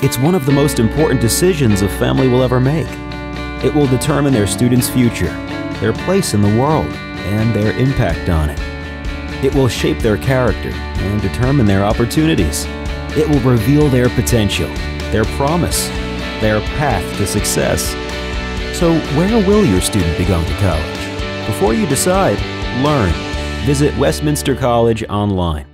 It's one of the most important decisions a family will ever make. It will determine their student's future, their place in the world, and their impact on it. It will shape their character and determine their opportunities. It will reveal their potential, their promise, their path to success. So, where will your student be going to college? Before you decide, learn. Visit Westminster College online.